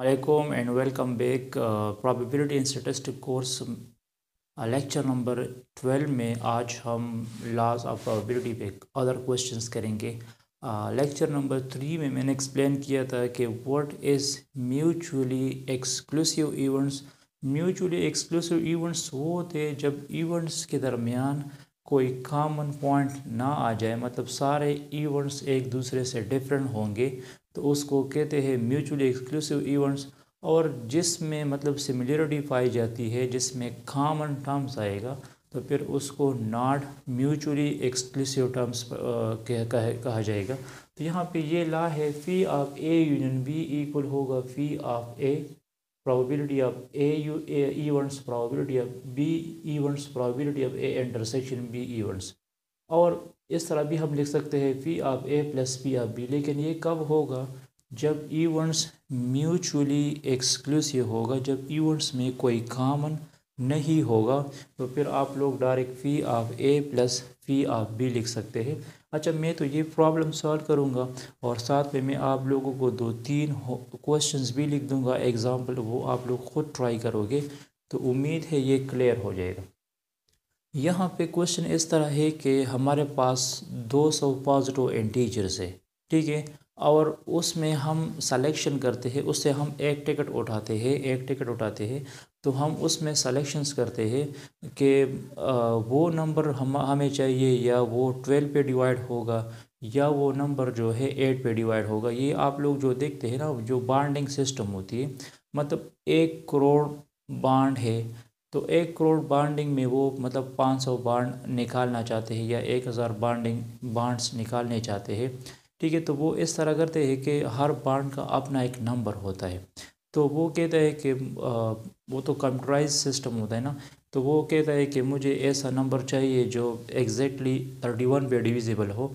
And welcome back uh, probability and statistic course lecture number 12 में आज हम laws of probability पे other questions करेंगे। लेक्चर नंबर थ्री में मैंने एक्सप्लेन किया था कि what is mutually exclusive events mutually exclusive events वो होते जब इवेंट्स के दरमियान कोई कॉमन पॉइंट ना आ जाए मतलब सारे इवेंट्स एक दूसरे से डिफरेंट होंगे। तो उसको कहते हैं म्यूचुअली एक्सक्लूसिव इवेंट्स और जिसमें मतलब सिमिलरिटी पाई जाती है जिसमें कॉमन टर्म्स आएगा तो फिर उसको नॉट म्यूचुअली एक्सक्लूसिव टर्म्स कहा जाएगा। तो यहाँ पे ये ला है P of A union B equal होगा P of A probability of A, U, A probability of B events probability of A intersection B events और इस तरह भी हम लिख सकते हैं P of A plus P of B लेकिन ये कब होगा? जब इवेंट्स म्यूचुअली एक्सक्लूसिव होगा, जब इवेंट्स में कोई कॉमन नहीं होगा तो फिर आप लोग direct P of A plus P of B लिख सकते हैं। अच्छा मैं तो ये प्रॉब्लम सॉल्व करूँगा और साथ में मैं आप लोगों को दो तीन क्वेश्चंस भी लिख दूँगा। एग्ज़ाम्पल वो आप लोग ख़ुद ट्राई करोगे तो उम्मीद है ये क्लियर हो जाएगा। यहाँ पे क्वेश्चन इस तरह है कि हमारे पास 200 पॉजिटिव इंटीजर्स है, ठीक है? और उसमें हम सलेक्शन करते हैं, उससे हम एक टिकट उठाते हैं, एक टिकट उठाते हैं तो हम उसमें सलेक्शंस करते हैं कि वो नंबर हम, हमें चाहिए या वो ट्वेल्व पे डिवाइड होगा या वो नंबर जो है एट पे डिवाइड होगा। ये आप लोग जो देखते हैं ना, जो बांडिंग सिस्टम होती है मतलब एक करोड़ बांड है तो एक करोड़ बांडिंग में वो मतलब पाँच सौ बांड निकालना चाहते हैं या एक हज़ार बांडिंग बांड्स निकालने चाहते हैं। ठीक है तो वो इस तरह करते हैं कि हर बांड का अपना एक नंबर होता है। तो वो कहता है कि वो तो कंप्यूटराइज सिस्टम होता है ना। तो वो कहता है कि मुझे ऐसा नंबर चाहिए जो एग्जैक्टली थर्टी वन पे डिविजिबल हो।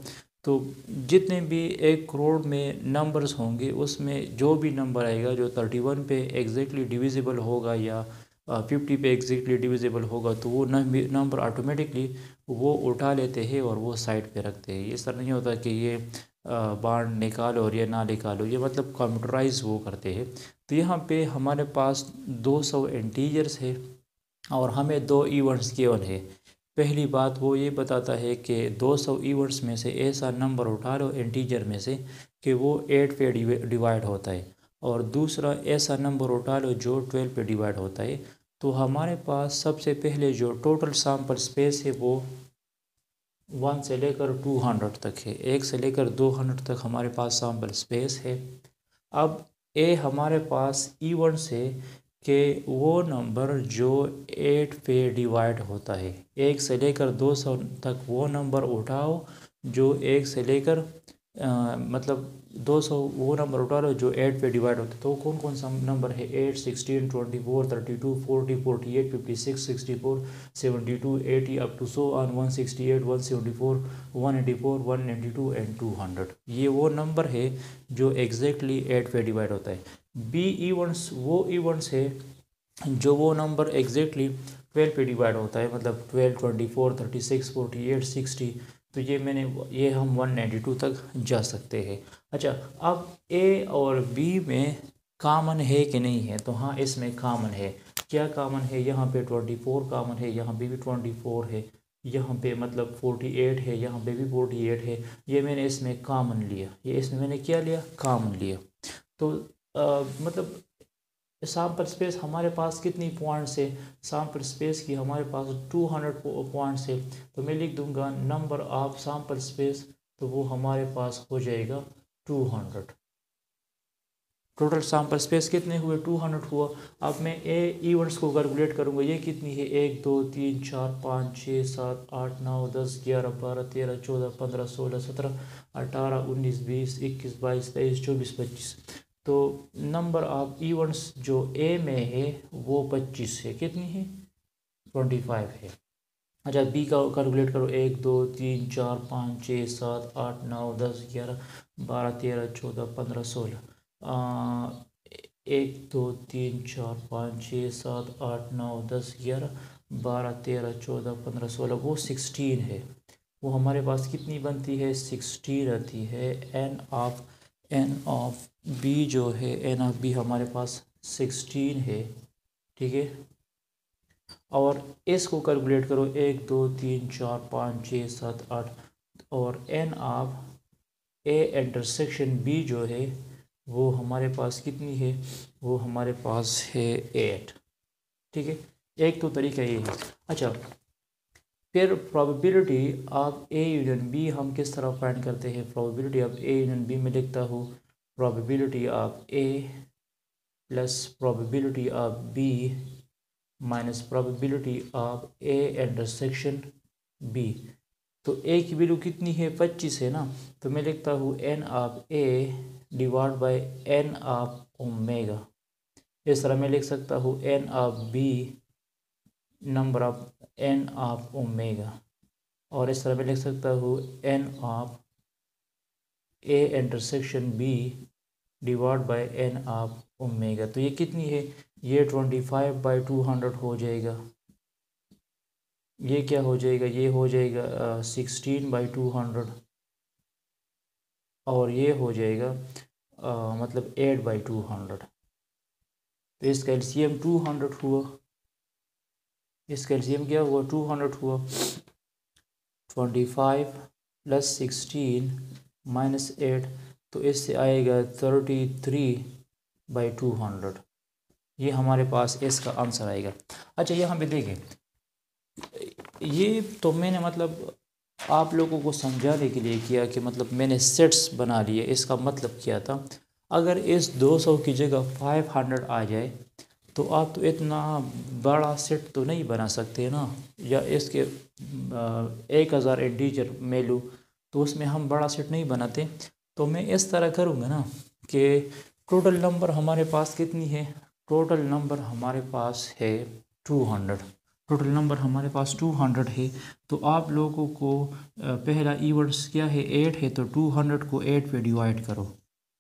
तो जितने भी एक करोड़ में नंबर्स होंगे, उसमें जो भी नंबर आएगा जो थर्टी वन पे एग्जैक्टली डिविजिबल होगा या फिफ्टी पे एग्जैक्टली डिविजिबल होगा तो वो नंबर ऑटोमेटिकली वो उठा लेते हैं और वो साइड पे रखते हैं। इस तरह नहीं होता कि ये बांड निकालो और ये ना निकालो, ये मतलब कंप्यूटराइज वो करते हैं। तो यहाँ पे हमारे पास 200 इंटीजर्स है और हमें दो इवेंट्स केवल है। पहली बात वो ये बताता है कि 200 इवेंट्स में से ऐसा नंबर उठा लो इंटीजर में से कि वो एट पे डिवाइड होता है और दूसरा ऐसा नंबर उठा लो जो ट्वेल्व पे डिवाइड होता है। तो हमारे पास सबसे पहले जो टोटल सैंपल स्पेस है वो वन से लेकर टू हंड्रेड तक है। एक से लेकर दो हंड्रेड तक हमारे पास सैंपल स्पेस है। अब ए हमारे पास इवन से कि वो नंबर जो एट पे डिवाइड होता है। एक से लेकर दो सौ तक वो नंबर उठाओ, जो एक से लेकर मतलब दो सौ वो नंबर उठा लो जो एट पे डिवाइड होते तो कौन कौन सा नंबर है? Eight sixteen twenty four thirty two forty forty eight fifty six sixty four seventy two eighty up to so on one sixty eight one seventy four one eighty four one ninety two and two hundred ये वो number है जो exactly at पे divide होता है। B events वो events है जो वो नंबर एग्जैक्टली ट्वेल्व पे डिवाइड होता है मतलब twelve twenty four thirty six forty eight sixty तो ये मैंने ये हम वन नाइन्टी टू तक जा सकते हैं। अच्छा अब ए और बी में कामन है कि नहीं है? तो हाँ इसमें कामन है। क्या कामन है? यहाँ पे ट्वेंटी फोर कामन है यहाँ पे भी ट्वेंटी फोर है यहाँ पे मतलब फोर्टी एट है यहाँ पे भी फोर्टी एट है। ये मैंने इसमें कामन लिया। ये इसमें मैंने क्या लिया? कामन लिया। तो आ, मतलब सैंपल स्पेस हमारे पास कितनी पॉइंट्स है? सैंपल स्पेस की हमारे पास 200 पॉइंट्स है। तो मैं लिख दूँगा नंबर ऑफ़ सैंपल स्पेस तो वो हमारे पास हो जाएगा 200 टोटल सैंपल स्पेस कितने हुए? 200 हुआ। अब मैं ए इवेंट्स को कैलकुलेट करूँगा। ये कितनी है? एक, दो, तीन, चार, पाँच छः सात, आठ, नौ, दस, ग्यारह, बारह, तेरह, चौदह, पंद्रह, सोलह, सत्रह, अठारह, उन्नीस, बीस, इक्कीस, बाईस, तेईस, चौबीस, पच्चीस। तो नंबर ऑफ़ इवेंट्स जो ए में है, वो पच्चीस है। कितनी है? ट्वेंटी फाइव है। अच्छा बी का कैलकुलेट करो। एक, दो, तीन, चार, पाँच, छः, सात, आठ, नौ, दस, ग्यारह, बारह, तेरह, चौदह, पंद्रह, सोलह। एक, दो, तीन, चार, पाँच, छः, सात, आठ, नौ, दस, ग्यारह, बारह, तेरह, चौदह, पंद्रह, सोलह। वो सिक्सटीन है। वो हमारे पास कितनी बनती है? सिक्सटीन रहती है। N of n of B जो है एन ऑफ़ बी हमारे पास सिक्सटीन है, ठीक है? और एस को कैलकुलेट करो, एक, दो, तीन, चार, पाँच छः सात, आठ, और n of A intersection B जो है, वो हमारे पास कितनी है? वो हमारे पास है एट ठीक है? एक तो तरीका ये है। अच्छा फिर probability of A union B हम किस तरह फाइंड करते हैं? Probability of A union B में लिखता हूँ। Probability of A plus probability of B minus probability of A intersection B तो ए की वैल्यू कितनी है? पच्चीस है ना? तो मैं लिखता हूँ n of A divide by n of omega इस तरह मैं लिख सकता हूँ n of B number of n of omega और इस तरह मैं लिख सकता हूँ n of A intersection B divide by n आप ओमेगा। तो ये कितनी है? ये twenty five by two hundred हो जाएगा। ये क्या हो जाएगा? ये हो जाएगा सिक्सटीन बाई टू हंड्रेड और ये हो जाएगा आ, मतलब एट बाई टू हंड्रेड तो इसका एलसीएम टू हंड्रेड हुआ। इसका एलसीएम क्या हुआ? टू हंड्रेड हुआ। Twenty five plus sixteen minus eight तो इससे आएगा thirty three by two hundred ये हमारे पास इसका आंसर आएगा। अच्छा यहाँ पे देखें ये तो मैंने मतलब आप लोगों को समझाने के लिए किया कि मतलब मैंने सेट्स बना लिए, इसका मतलब क्या था? अगर इस 200 की जगह 500 आ जाए तो आप तो इतना बड़ा सेट तो नहीं बना सकते ना? या इसके एक हज़ार इंटीजर में लूँ तो उसमें हम बड़ा सेट नहीं बनाते। तो मैं इस तरह करूँगा ना कि टोटल नंबर हमारे पास कितनी है? टोटल नंबर हमारे पास है टू हंड्रेड टोटल नंबर हमारे पास टू हंड्रेड है। तो आप लोगों को पहला इवेंट्स क्या है? एट है तो टू हंड्रेड को एट पे डिवाइड करो।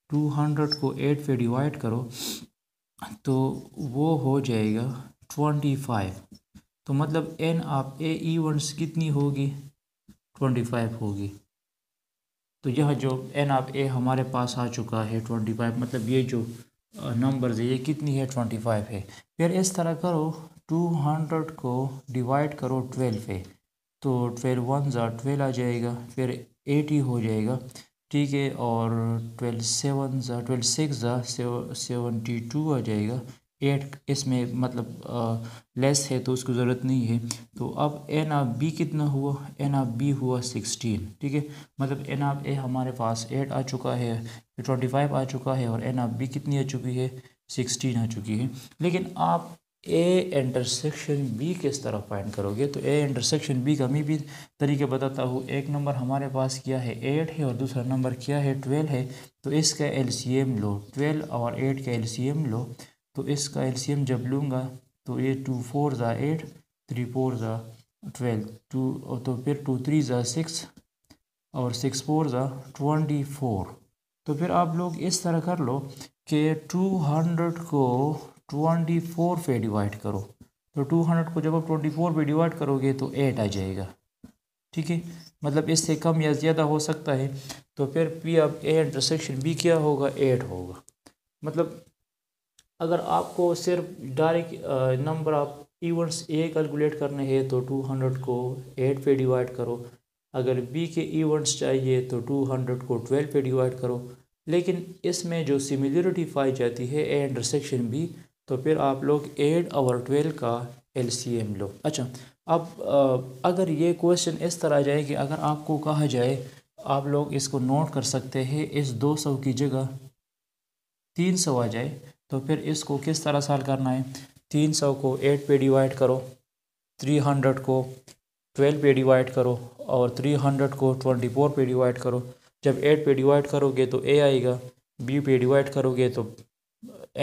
टू हंड्रेड को एट पे डिवाइड करो तो वो हो जाएगा ट्वेंटी फाइव तो मतलब एन आप ए इवेंट्स कितनी होगी? ट्वेंटी फाइव होगी। तो यह जो एन आप ए हमारे पास आ चुका है ट्वेंटी फाइव मतलब ये जो नंबर है, ये कितनी है? ट्वेंटी फाइव है। फिर इस तरह करो टू हंड्रेड को डिवाइड करो ट्वेल्व पे तो ट्वेल्व वन ज़ा ट्वेल्व आ जाएगा। फिर एटी हो जाएगा। ठीक है, और ट्वेल्व सेवन ज़ा ट्वेल्व सिक्स ज़ा सेवेंटी टू आ जाएगा। एट इसमें मतलब लेस है तो उसकी ज़रूरत नहीं है। तो अब एन ऑफ़ बी कितना हुआ? एन ऑफ़ बी हुआ सिक्सटीन ठीक है? मतलब एन ऑफ़ ए हमारे पास एट आ चुका है ट्वेंटी फाइव आ चुका है और एन ऑफ़ बी कितनी आ चुकी है? सिक्सटीन आ चुकी है। लेकिन आप ए इंटरसेक्शन बी किस तरह फाइंड करोगे? तो ए इंटरसेक्शन बी का मैं भी तरीके बताता हूँ। एक नंबर हमारे पास क्या है? एट है और दूसरा नंबर क्या है? ट्वेल्व है। तो इसका एलसीएम लो। ट्वेल्व और एट का एलसीएम लो। तो इसका एलसीएम जब लूँगा तो ये टू फोर ज़ा एट, थ्री फोर ज़ा ट्वेल्व, टू तो फिर टू थ्री ज़ा सिक्स और सिक्स फोर ज़ा ट्वेंटी फोर। तो फिर आप लोग इस तरह कर लो कि टू हंड्रेड को ट्वेंटी फोर पे डिवाइड करो। तो टू हंड्रेड को जब आप ट्वेंटी फोर पे डिवाइड करोगे तो एट आ जाएगा। ठीक है? मतलब इससे कम या ज़्यादा हो सकता है। तो फिर पी अब ए इंटरसेक्शन बी क्या होगा? एट होगा। मतलब अगर आपको सिर्फ़ direct number of events A calculate करने हैं तो टू हंड्रेड को एट पे डिवाइड करो। अगर बी के इवेंट्स चाहिए तो टू हंड्रेड को ट्वेल्व पे डिवाइड करो। लेकिन इसमें जो सिमिलरिटी पाई जाती है ए इंटरसेक्शन बी तो फिर आप लोग एट और ट्वेल्व का एलसीएम लो। अच्छा अब अगर ये क्वेश्चन इस तरह जाए कि अगर आपको कहा जाए, आप लोग इसको नोट कर सकते हैं, इस 200 की जगह 300 आ जाए तो फिर इसको किस तरह साल करना है? 300 को एट पे डिवाइड करो 300 को 12 पे डिवाइड करो और 300 को 24 पे डिवाइड करो। जब एट पे डिवाइड करोगे तो ए आएगा बी पे डिवाइड करोगे तो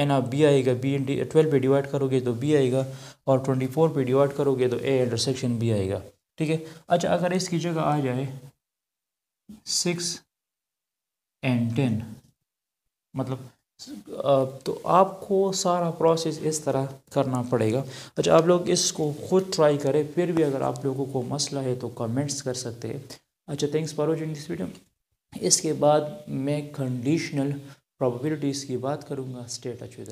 एन बी आएगा बी इन ट्वेल्व पे डिवाइड करोगे तो बी आएगा और ट्वेंटी फोर पे डिवाइड करोगे तो ए इंटरसेक्शन बी आएगा। ठीक है? अच्छा अगर इसकी जगह आ जाए सिक्स एंड टेन मतलब तो आपको सारा प्रोसेस इस तरह करना पड़ेगा। अच्छा आप लोग इसको खुद ट्राई करें, फिर भी अगर आप लोगों को मसला है तो कमेंट्स कर सकते हैं। अच्छा thanks for watching this video इसके बाद मैं कंडीशनल प्रोबेबिलिटीज़ की बात करूँगा। स्टेट अच्छे